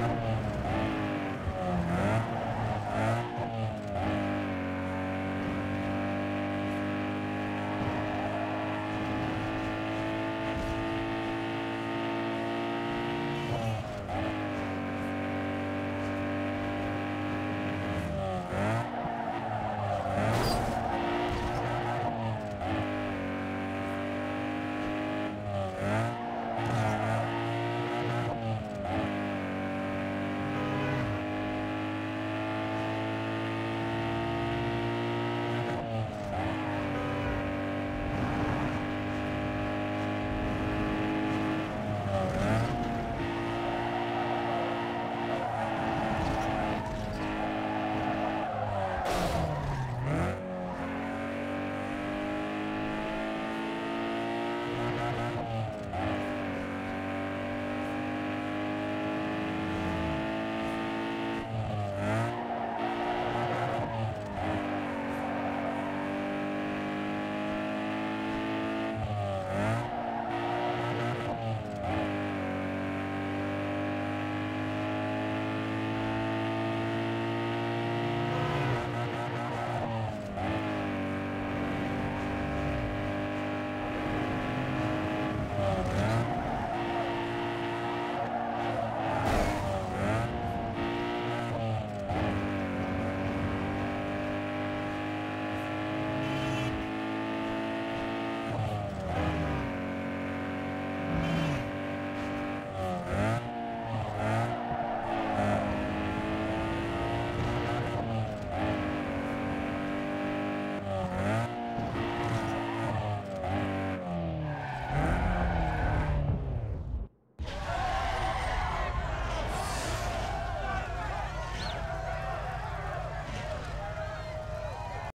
uh,